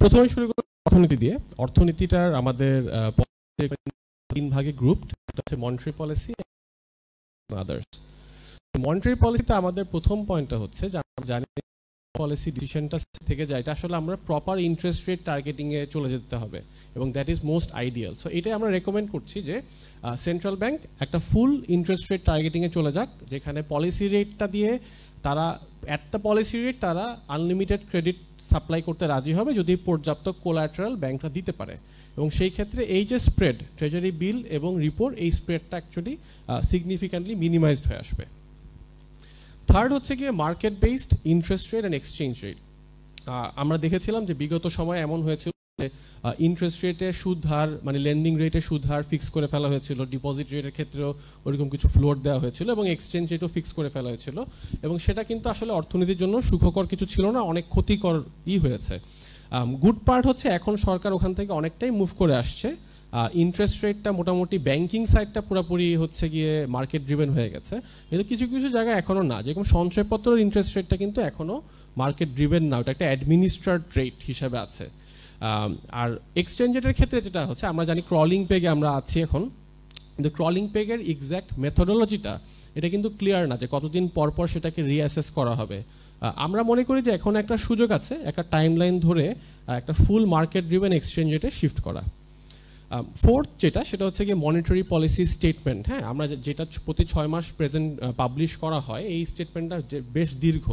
প্রথমে শুরু করি অর্থনীতি দিয়ে। অর্থনীতিটার আমাদের তিন ভাগে গ্রুপ হচ্ছে মনিটারি পলিসি আদার্স মনিটারি পলিসিতে আমাদের প্রথম পয়েন্টটা হচ্ছে জানি পলিসি ডিসিশনটা থেকে যায়, এটা আসলে আমরা প্রপার ইন্টারেস্ট রেট টার্গেটিংয়ে চলে যেতে হবে এবং that is most ideal so এটাই আমরা রেকমেন্ড করছি যে সেন্ট্রাল ব্যাংক একটা ফুল ইন্টারেস্ট রেট টার্গেটিংয়ে চলে যাক, যেখানে পলিসি রেটটা দিয়ে তারা অ্যাট দ্য পলিসি রেট তারা আনলিমিটেড ক্রেডিট সাপ্লাই করতে রাজি হবে যদি পর্যাপ্ত কোলাটারাল ব্যাংকটা দিতে পারে। এবং সেই ক্ষেত্রে এই যে স্প্রেড ট্রেজারি বিল এবং রিপোর্ট এই স্প্রেডটা অ্যাকচুয়ালি সিগনিফিক্যান্টলি মিনিমাইজড হয়ে আসবে। থার্ড হচ্ছে গিয়ে market based interest rate and exchange rate আমরা দেখেছিলাম যে বিগত সময় এমন হয়েছিল ইন্টারেস্ট রেটের সুদ হার মানে লেন্ডিং রেটে সুদ হার ফিক্স করে ফেলা হয়েছিল ডিপোজিট রেটের ক্ষেত্রেও ওরকম কিছু ফ্লোট দেওয়া হয়েছিল এবং এক্সচেঞ্জ রেটও ফিক্স করে ফেলা হয়েছিল এবং সেটা কিন্তু আসলে অর্থনীতির জন্য সুখকর কিছু ছিল না, অনেক ক্ষতিকর হয়েছে। গুড পার্ট হচ্ছে এখন সরকার ওখান থেকে অনেকটাই মুভ করে আসছে। ইন্টারেস্ট রেটটা মোটামুটি ব্যাংকিং সাইডটা পুরোপুরি হচ্ছে গিয়ে মার্কেট ড্রিভেন হয়ে গেছে। কিন্তু কিছু কিছু জায়গায় এখনও না, যেরকম সঞ্চয়পত্রের ইন্টারেস্ট রেটটা কিন্তু এখনও মার্কেট ড্রিভেন না, ওটা একটা অ্যাডমিনিস্ট্রার্ড রেট হিসাবে আছে। আর এক্সচেঞ্জ রেটের ক্ষেত্রে যেটা হচ্ছে, আমরা জানি ক্রলিং পেগে আমরা আছি এখন। কিন্তু ক্রলিং পেগের এক্স্যাক্ট মেথোডোলজিটা এটা কিন্তু ক্লিয়ার না যে কতদিন পর পর সেটাকে রিঅ্যাসেস করা হবে। আমরা মনে করি যে এখন একটা সুযোগ আছে, একটা টাইমলাইন ধরে একটা ফুল মার্কেট ড্রিভেন এক্সচেঞ্জ রেটে শিফট করা। ফোর্থ যেটা, সেটা হচ্ছে গিয়ে মনিটারি পলিসি স্টেটমেন্ট হ্যাঁ আমরা যেটা প্রতি ছয় মাস প্রেজেন্ট পাবলিশ করা হয়, এই স্টেটমেন্টটা বেশ দীর্ঘ।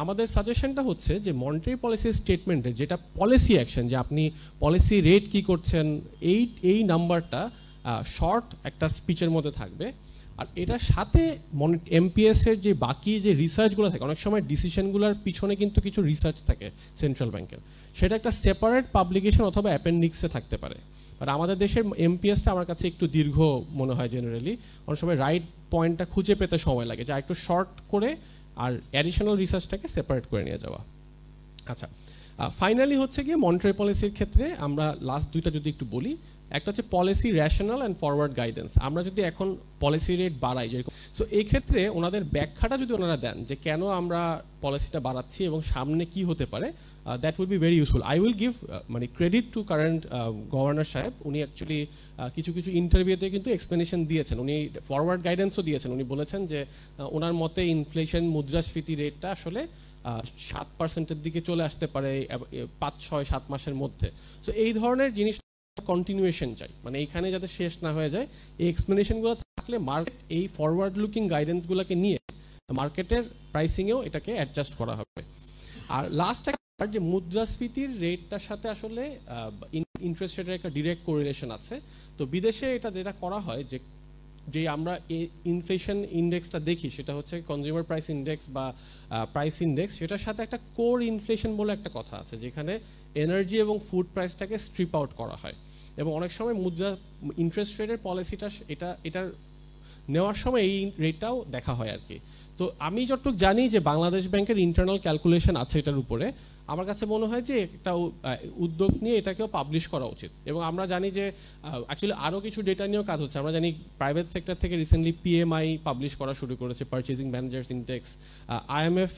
আমাদের সাজেশনটা হচ্ছে যে মনিটারি পলিসি স্টেটমেন্টের যেটা পলিসি অ্যাকশন যে আপনি পলিসি রেট কি করছেন, এই এই নাম্বারটা শর্ট একটা স্পিচের মধ্যে থাকবে। আর এটার সাথে এমপিএস এর যে বাকি যে রিসার্চগুলো থাকে, অনেক সময় ডিসিশনগুলোর পিছনে কিন্তু কিছু রিসার্চ থাকে সেন্ট্রাল ব্যাংকের সেটা একটা সেপারেট পাবলিকেশন অথবা অ্যাপেন্ডিক্সে থাকতে পারে। আর আমাদের দেশের এমপিএসটা আমার কাছে একটু দীর্ঘ মনে হয় জেনারেলি অনেক সময় রাইট পয়েন্টটা খুঁজে পেতে সময় লাগে। যা একটু শর্ট করে আর অ্যাডিশনাল রিসার্চটাকে সেপারেট করে নিয়ে যাওয়া। আচ্ছা ফাইনালি হচ্ছে গিয়ে মন্ট্রে পলিসির ক্ষেত্রে আমরা লাস্ট দুইটা যদি একটু বলি, একটা হচ্ছে policy rational and forward guidance আমরা যদি এখন পলিসি রেট বাড়াই, যেরকম সো এই ক্ষেত্রে ওনাদের ব্যাখ্যাটা যদি ওনারা দেন যে কেন আমরা পলিসিটা বাড়াচ্ছি এবং সামনে কি হতে পারে that will be very useful I will give মানে ক্রেডিট টু কারেন্ট গভর্নর সাহেব, উনি অ্যাকচুয়ালি কিছু কিছু ইন্টারভিউতে কিন্তু এক্সপ্লেনেশন দিয়েছেন। উনি ফরওয়ার্ড গাইডেন্সও দিয়েছেন। উনি বলেছেন যে ওনার মতে ইনফ্লেশন মুদ্রাস্ফীতি রেটটা আসলে সাত পার্সেন্টের দিকে চলে আসতে পারে পাঁচ, ছয়, সাত মাসের মধ্যে। সো এই ধরনের জিনিস কন্টিনিউয়েশন চাই। মানে এইখানে যাতে শেষ না হয়ে যায়, এই এক্সপ্লেনেশনগুলো থাকলে মার্কেট এই ফরওয়ার্ড লুকিং গাইডেন্সগুলোকে নিয়ে মার্কেটের প্রাইসিংয়েও এটাকে অ্যাডজাস্ট করা হবে। আর লাস্ট একটা যে মুদ্রাস্ফীতির রেটটার সাথে আসলে ইন্টারেস্ট রেটের একটা ডিরেক্ট কোরিলেশন আছে। তো বিদেশে এটা যেটা করা হয় যে যে আমরা ইনফ্লেশন ইন্ডেক্সটা দেখি, সেটা হচ্ছে কনজিউমার প্রাইস ইন্ডেক্স বা প্রাইস ইন্ডেক্স সেটার সাথে একটা কোর ইনফ্লেশন বলে একটা কথা আছে, যেখানে এনার্জি এবং ফুড প্রাইসটাকে স্ট্রিপ আউট করা হয়। এবং অনেক সময় মুদ্রা ইন্টারেস্ট রেটের পলিসিটা এটা, এটার নেওয়ার সময় এই রেটটাও দেখা হয় আর কি। তো আমি যতটুকু জানি যে বাংলাদেশ ব্যাংকের ইন্টারনাল ক্যালকুলেশন আছে এটার উপরে আমার কাছে মনে হয় যে একটা উদ্যোগ নিয়ে এটাকেও পাবলিশ করা উচিত। এবং আমরা জানি যে অ্যাকচুয়ালি আরও কিছু ডেটা নিয়েও কাজ হচ্ছে। আমরা জানি প্রাইভেট সেক্টর থেকে রিসেন্টলি পিএমআই পাবলিশ করা শুরু করেছে পারচেজিং ম্যানেজার্স ইন্ডেক্স আইএমএফ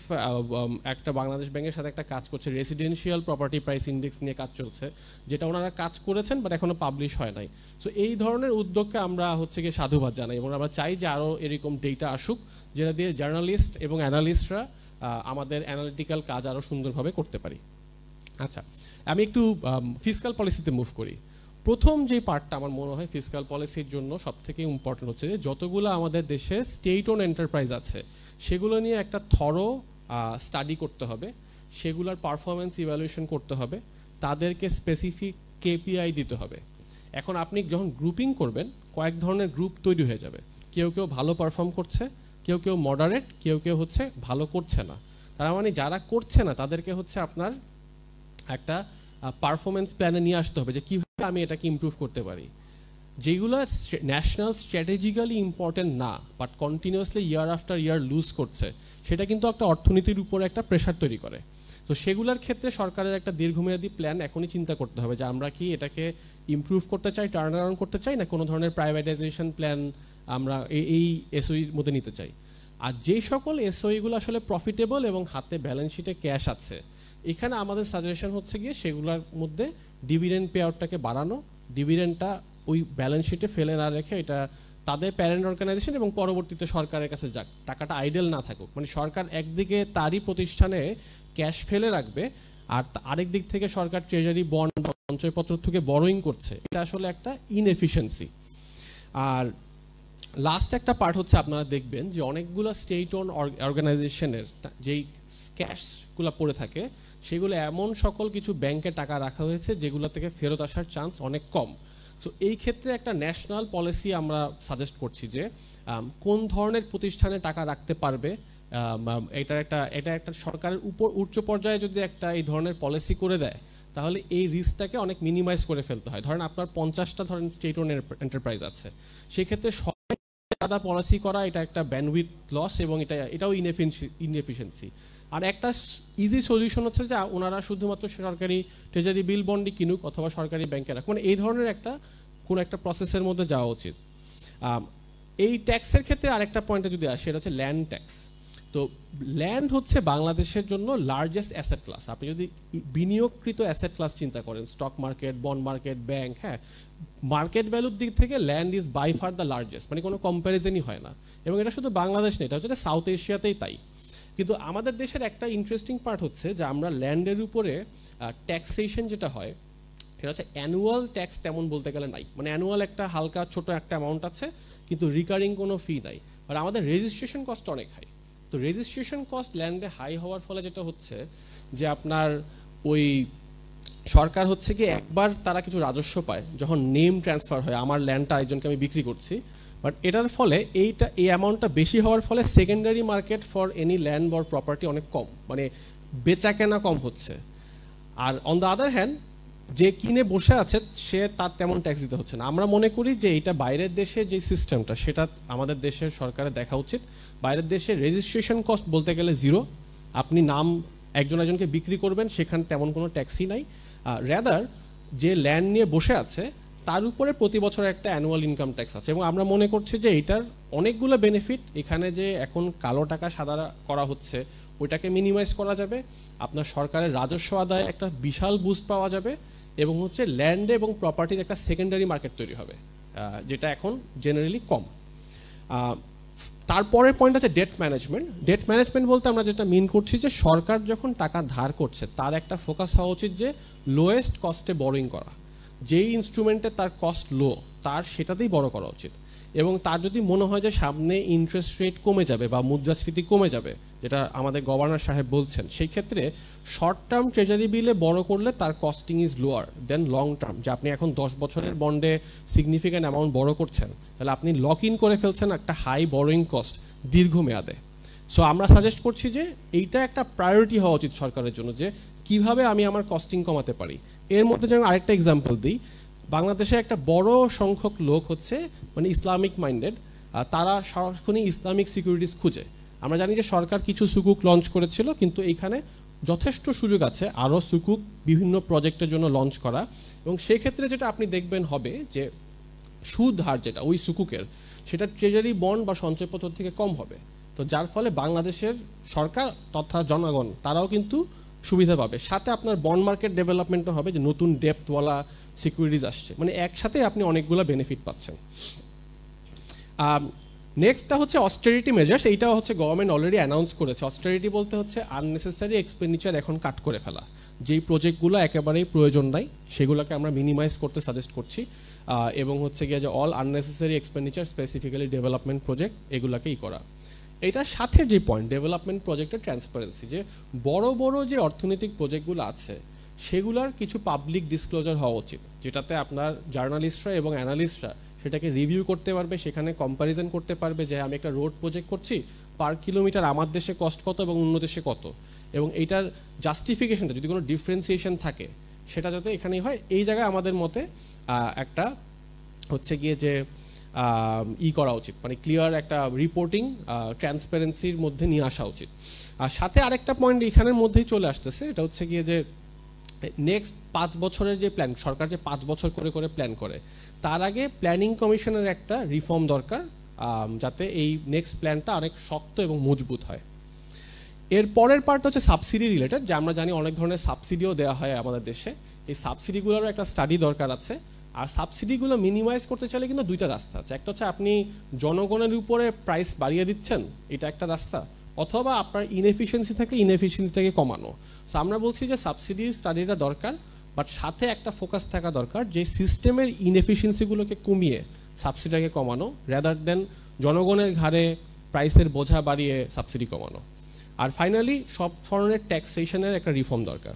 একটা বাংলাদেশ ব্যাংকের সাথে একটা কাজ করছে রেসিডেন্সিয়াল প্রপার্টি প্রাইস ইন্ডেক্স নিয়ে কাজ চলছে, যেটা ওনারা কাজ করেছেন বাট এখনও পাবলিশ হয় নাই। সো এই ধরনের উদ্যোগকে আমরা হচ্ছে গিয়ে সাধুবাদ জানাই এবং আমরা চাই যে আরও এরকম ডেটা আসুক, যেটা দিয়ে জার্নালিস্ট এবং অ্যানালিস্টরা আমাদের অ্যানালিটিক্যাল কাজ আরও সুন্দরভাবে করতে পারি। আচ্ছা আমি একটু ফিজিক্যাল পলিসিতে মুভ করি। প্রথম যে পার্টটা আমার মনে হয় ফিজিক্যাল পলিসির জন্য সব থেকে ইম্পর্টেন্ট হচ্ছে যে যতগুলো আমাদের দেশে স্টেট ওন এন্টারপ্রাইজ আছে, সেগুলো নিয়ে একটা থরো স্টাডি করতে হবে। সেগুলোর পারফরমেন্স ইভ্যালুয়েশন করতে হবে। তাদেরকে স্পেসিফিক কেপিআই দিতে হবে। এখন আপনি যখন গ্রুপিং করবেন, কয়েক ধরনের গ্রুপ তৈরি হয়ে যাবে। কেউ কেউ ভালো পারফর্ম করছে কেউ কেউ মডারেট কেউ কেউ হচ্ছে ভালো করছে না। তার মানে যারা করছে না, তাদেরকে হচ্ছে আপনার একটা পারফরমেন্স প্ল্যানে নিয়ে আসতে হবে যে কীভাবে আমি এটাকে ইমপ্রুভ করতে পারি। যেগুলো ন্যাশনাল স্ট্র্যাটেজিক্যালি ইম্পর্টেন্ট না but continuously year after year lose করছে, সেটা কিন্তু একটা অর্থনীতির উপরে একটা প্রেশার তৈরি করে। তো সেগুলোর ক্ষেত্রে সরকারের একটা দীর্ঘমেয়াদী প্ল্যান এখনই চিন্তা করতে হবে যে আমরা কি এটাকে ইমপ্রুভ করতে চাই টার্ন অ্যারাউন্ড করতে চাই, না কোনো ধরনের প্রাইভেটাইজেশন প্ল্যান আমরা এই- এসওইর মধ্যে নিতে চাই। আর যে সকল এসওইগুলো আসলে প্রফিটেবল এবং হাতে ব্যালেন্স শিটে ক্যাশ আছে, এখানে আমাদের সাজেশন হচ্ছে গিয়ে সেগুলোর মধ্যে ডিভিডেন্ড পে আউটটাকে বাড়ানো ডিভিডেন্ডটা ওই ব্যালেন্স শিটে ফেলে না রেখে এটা তাদের প্যারেন্ট অর্গানাইজেশন এবং পরবর্তীতে সরকারের কাছে যাক। টাকাটা আইডেল না থাকুক মানে সরকার একদিকে তারই প্রতিষ্ঠানে ক্যাশ ফেলে রাখবে আর আরেক দিক থেকে সরকার ট্রেজারি বন্ড সঞ্চয়পত্র থেকে বড়োইং করছে। এটা আসলে একটা ইনএফিসিয়েন্সি আর লাস্ট একটা পার্ট হচ্ছে আপনারা দেখবেন যে অনেকগুলো স্টেট ওন অর্গানাইজেশনের যেই ক্যাশগুলো পড়ে থাকে, সেগুলো এমন সকল কিছু ব্যাংকে টাকা রাখা হয়েছে যেগুলো থেকে ফেরত আসার চান্স অনেক কম। সো এই ক্ষেত্রে একটা ন্যাশনাল পলিসি আমরা সাজেস্ট করছি যে কোন ধরনের প্রতিষ্ঠানে টাকা রাখতে পারবে এটার একটা, এটা একটা সরকারের উপর, উচ্চ পর্যায়ে যদি একটা এই ধরনের পলিসি করে দেয়, তাহলে এই রিস্কটাকে অনেক মিনিমাইজ করে ফেলতে হয়। ধরেন আপনার পঞ্চাশটা ধরেন স্টেট ওন এন্টারপ্রাইজ আছে। সেক্ষেত্রে আলাদা পলিসি করা, এটা একটা ব্যান্ডউইথ লস এবং এটা, এটাও ইনএফিসিয়েন্সি আর একটা ইজি সলিউশন হচ্ছে যে, ওনারা শুধুমাত্র সরকারি ট্রেজারি বিল বন্ডই কিনুক অথবা সরকারি ব্যাংকে রাখুক। মানে এই ধরনের একটা, কোনো একটা প্রসেসের মধ্যে যাওয়া উচিত। এই ট্যাক্সের ক্ষেত্রে আরেকটা পয়েন্টে যদি আসে এটা হচ্ছে ল্যান্ড ট্যাক্স তো ল্যান্ড হচ্ছে বাংলাদেশের জন্য লার্জেস্ট অ্যাসেট ক্লাস আপনি যদি বিনিয়োগকৃত অ্যাসেট ক্লাস চিন্তা করেন stock market bond market bank হ্যাঁ মার্কেট ভ্যালুর দিক থেকে land is by far the largest মানে কোনো কম্প্যারিজনই হয় না। এবং এটা শুধু বাংলাদেশ নেই, এটা হচ্ছে সাউথ এশিয়াতেই তাই। কিন্তু আমাদের দেশের একটা ইন্টারেস্টিং পার্ট হচ্ছে যে আমরা ল্যান্ডের উপরে ট্যাক্সেশন যেটা হয় সেটা হচ্ছে অ্যানুয়াল ট্যাক্স তেমন বলতে গেলে নাই। মানে অ্যানুয়াল একটা হালকা ছোট একটা অ্যামাউন্ট আছে, কিন্তু রিকারিং কোনো ফি নাই। আর আমাদের রেজিস্ট্রেশন কস্ট অনেক হাই তো রেজিস্ট্রেশন কস্ট ল্যান্ডে হাই হওয়ার ফলে যেটা হচ্ছে যে আপনার ওই সরকার হচ্ছে কি একবার তারা কিছু রাজস্ব পায় যখন নেম ট্রান্সফার হয়, আমার ল্যান্ডটা একজনকে আমি বিক্রি করছি। বাট এটার ফলে এইটা, এই অ্যামাউন্টটা বেশি হওয়ার ফলে secondary market for any land or property অনেক কম মানে বেচা কেনা কম হচ্ছে। আর অন দ্য আদার হ্যান্ড যে কিনে বসে আছে, সে তার তেমন ট্যাক্স দিতে হচ্ছে না। আমরা মনে করি যে এটা বাইরের দেশে যে সিস্টেমটা সেটা আমাদের দেশের সরকারের দেখা উচিত। বাইরের দেশে রেজিস্ট্রেশন কস্ট বলতে গেলে জিরো আপনি নাম একজন একজনকে বিক্রি করবেন, সেখানে তেমন কোনো ট্যাক্সই নাই। র্যাদার যে ল্যান্ড নিয়ে বসে আছে, তার উপরে প্রতি বছর একটা অ্যানুয়াল ইনকাম ট্যাক্স আছে। এবং আমরা মনে করছি যে এটার অনেকগুলো বেনিফিট এখানে যে এখন কালো টাকা সাদা করা হচ্ছে, ওইটাকে মিনিমাইজ করা যাবে। আপনার সরকারের রাজস্ব আদায় একটা বিশাল বুস্ট পাওয়া যাবে। এবং হচ্ছে ল্যান্ড এবং প্রপার্টির একটা সেকেন্ডারি মার্কেট তৈরি হবে যেটা এখন জেনারেলি কম। তারপরের পয়েন্ট আছে ডেট ম্যানেজমেন্ট ডেট ম্যানেজমেন্ট বলতে আমরা যেটা মিন করছি যে সরকার যখন টাকা ধার করছে, তার একটা ফোকাস হওয়া উচিত যে লোয়েস্ট কস্টে বরোয়িং করা। যেই ইনস্ট্রুমেন্টে তার কস্ট লো তার সেটাতেই বড় করা উচিত। এবং তার যদি মনে হয় যে সামনে ইন্টারেস্ট রেট কমে যাবে বা মুদ্রাস্ফীতি কমে যাবে যেটা আমাদের গভর্নর সাহেব বলছেন, সেই ক্ষেত্রে শর্ট টার্ম ট্রেজারি বিলে বড় করলে তার costing is lower then long term যে আপনি এখন দশ বছরের বন্ডে সিগনিফিক্যান্ট অ্যামাউন্ট বড় করছেন, তাহলে আপনি লক ইন করে ফেলছেন একটা হাই বড়োয়িং কস্ট দীর্ঘমেয়াদে। সো আমরা সাজেস্ট করছি যে এইটা একটা প্রায়োরিটি হওয়া উচিত সরকারের জন্য যে কীভাবে আমি আমার কস্টিং কমাতে পারি। এর মধ্যে যেমন আরেকটা এক্সাম্পল দিই, বাংলাদেশে একটা বড় সংখ্যক লোক হচ্ছে মানে ইসলামিক মাইন্ডেড তারা সারাক্ষণই ইসলামিক সিকিউরিটিস খুঁজে। আমরা জানি যে সরকার কিছু সুকুক লঞ্চ করেছিল, কিন্তু এইখানে যথেষ্ট সুযোগ আছে আরও সুকুক বিভিন্ন প্রজেক্টের জন্য লঞ্চ করা। এবং সেক্ষেত্রে যেটা আপনি দেখবেন হবে যে সুদ হার যেটা, ওই সুকুকের, সেটা ট্রেজারি বন্ড বা সঞ্চয়পত্র থেকে কম হবে। তো যার ফলে বাংলাদেশের সরকার তথা জনগণ, তারাও কিন্তু সুবিধা পাবে। সাথে আপনার বন্ড মার্কেট ডেভেলপমেন্টও হবে, যে নতুন ডেপথওয়ালা সিকিউরিটিজ আসছে। মানে একসাথে আপনি অনেকগুলো বেনিফিট পাচ্ছেন। নেক্সটটা হচ্ছে অস্টারিটি মেজার্স এইটা হচ্ছে গভর্নমেন্ট অলরেডি অ্যানাউন্স করেছে। অস্টারিটি বলতে হচ্ছে আননেসেসারি এক্সপেন্ডিচার এখন কাট করে ফেলা। যেই প্রজেক্টগুলো একেবারেই প্রয়োজন নাই, সেগুলোকে আমরা মিনিমাইজ করতে সাজেস্ট করছি। এবং হচ্ছে গিয়ে যে all unnecessary expenditure specifically development project এগুলোকেই করা। এটার সাথে যে পয়েন্ট ডেভেলপমেন্ট প্রজেক্টের ট্রান্সপারেন্সি যে বড় বড় যে অর্থনৈতিক প্রজেক্টগুলো আছে, সেগুলোর কিছু পাবলিক ডিসক্লোজার হওয়া উচিত। যেটাতে আপনার জার্নালিস্টরা এবং অ্যানালিস্টরা সেটাকে রিভিউ করতে পারবে, সেখানে কম্প্যারিজন করতে পারবে যে আমি একটা রোড প্রজেক্ট করছি পার কিলোমিটার আমার দেশে কস্ট কত এবং অন্য দেশে কত। এবং এইটার জাস্টিফিকেশনটা যদি কোনো ডিফারেন্সিয়েশন থাকে, সেটা যাতে এখানেই হয়। এই জায়গায় আমাদের মতে একটা হচ্ছে গিয়ে যে ই করা উচিত। মানে ক্লিয়ার একটা রিপোর্টিং ট্রান্সপারেন্সির মধ্যে নিয়ে আসা উচিত। আর সাথে আরেকটা পয়েন্ট এখানের মধ্যেই চলে আসতেছে, এটা হচ্ছে গিয়ে যে নেক্সট পাঁচ বছরের যে প্ল্যান সরকার যে পাঁচ বছর করে করে প্ল্যান করে, তার আগে প্ল্যানিং কমিশনের একটা রিফর্ম দরকার যাতে এই নেক্সট প্ল্যানটা অনেক শক্ত এবং মজবুত হয়। এর পরের পার্ট হচ্ছে সাবসিডি রিলেটেড যে আমরা জানি অনেক ধরনের সাবসিডিও দেওয়া হয় আমাদের দেশে। এই সাবসিডিগুলোরও একটা স্টাডি দরকার আছে। আর সাবসিডিগুলো মিনিমাইজ করতে চাইলে কিন্তু দুইটা রাস্তা আছে। একটা হচ্ছে আপনি জনগণের উপরে প্রাইস বাড়িয়ে দিচ্ছেন, এটা একটা রাস্তা। অথবা আপনার ইনএফিসিয়েন্সি থাকলে ইনএফিসিয়েন্সিটাকে কমানো। সো আমরা বলছি যে সাবসিডি স্টাডিটা দরকার বাট সাথে একটা ফোকাস থাকা দরকার যে সিস্টেমের ইনএফিসিয়েন্সিগুলোকে কমিয়ে সাবসিডিটাকে কমানো রেদার দেন জনগণের ঘাড়ে প্রাইসের বোঝা বাড়িয়ে সাবসিডি কমানো। আর ফাইনালি সব ধরনের ট্যাক্সেশনের একটা রিফর্ম দরকার।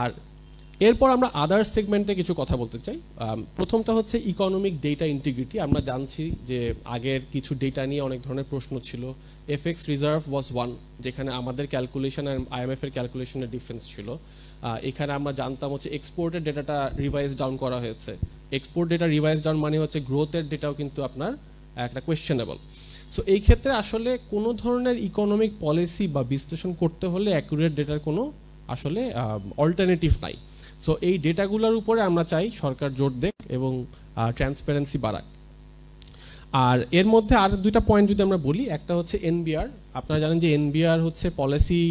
আর এরপর আমরা আদার সেগমেন্টে কিছু কথা বলতে চাই। প্রথমটা হচ্ছে ইকোনমিক ডেটা ইন্টিগ্রিটি আমরা জানছি যে আগের কিছু ডেটা নিয়ে অনেক ধরনের প্রশ্ন ছিল। এফএক্স রিজার্ভ ওয়াজ ওয়ান যেখানে আমাদের ক্যালকুলেশন আর আইএমএফ এর ক্যালকুলেশনের ডিফারেন্স ছিল। এখানে আমরা জানতাম হচ্ছে এক্সপোর্টের ডেটাটা রিভাইজ ডাউন করা হয়েছে। এক্সপোর্ট ডেটা রিভাইজ ডাউন মানে হচ্ছে গ্রোথের ডেটাও কিন্তু আপনার একটা কোয়েশ্চেনেবল সো এই ক্ষেত্রে আসলে কোনো ধরনের ইকোনমিক পলিসি বা বিশ্লেষণ করতে হলে অ্যাকুরেট ডেটার কোনো আসলে অল্টারনেটিভ নাই। সো এই ডেটাগুলোর উপরে আমরা চাই সরকার জোর দেখ এবং ট্রান্সপারেন্সি বাড়াক। আর এর মধ্যে আর দুইটা পয়েন্ট যদি আমরা বলি একটা হচ্ছে এনবিআর আপনারা জানেন যে এনবিআর হচ্ছে পলিসি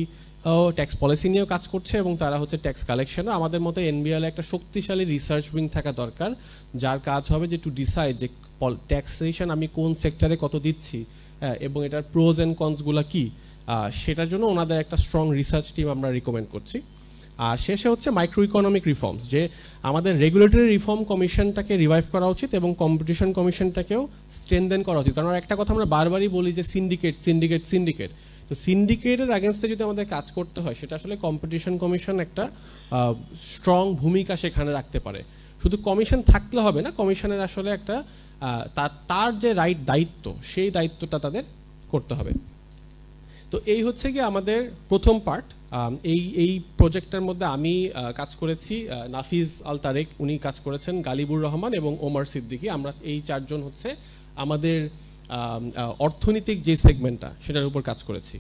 ট্যাক্স পলিসি নিয়েও কাজ করছে এবং তারা হচ্ছে ট্যাক্স কালেকশনও আমাদের মতো এনবিআর একটা শক্তিশালী রিসার্চ উইং থাকা দরকার যার কাজ হবে যে টু ডিসাইড যে ট্যাক্সেশন আমি কোন সেক্টরে কত দিচ্ছি হ্যাঁ, এবং এটার প্রোজ অ্যান্ড কনসগুলো কী। সেটার জন্য ওনাদের একটা স্ট্রং রিসার্চ টিম আমরা রিকমেন্ড করছি। আর শেষে হচ্ছে মাইক্রো ইকোনমিক রিফর্মস যে আমাদের রেগুলেটরি রিফর্ম কমিশনটাকে রিভাইভ করা উচিত এবং কম্পিটিশন কমিশনটাকেও স্ট্রেনদেন করা উচিত। কারণ একটা কথা আমরা বারবারই বলি যে সিন্ডিকেট সিন্ডিকেট সিন্ডিকেট তো সিন্ডিকেটের অ্যাগেনস্টে যদি আমাদের কাজ করতে হয়, সেটা আসলে কম্পিটিশন কমিশন একটা স্ট্রং ভূমিকা সেখানে রাখতে পারে। শুধু কমিশন থাকলে হবে না কমিশনের আসলে একটা তার তার যে রাইট দায়িত্ব, সেই দায়িত্বটা তাদের করতে হবে। তো এই হচ্ছে কি আমাদের প্রথম পার্ট এই এই প্রজেক্টটার মধ্যে আমি কাজ করেছি নাফিজ আল তারেক উনি কাজ করেছেন গালিবুর রহমান এবং ওমর সিদ্দিকি। আমরা এই চারজন হচ্ছে আমাদের অর্থনৈতিক যে সেগমেন্টটা সেটার উপর কাজ করেছি।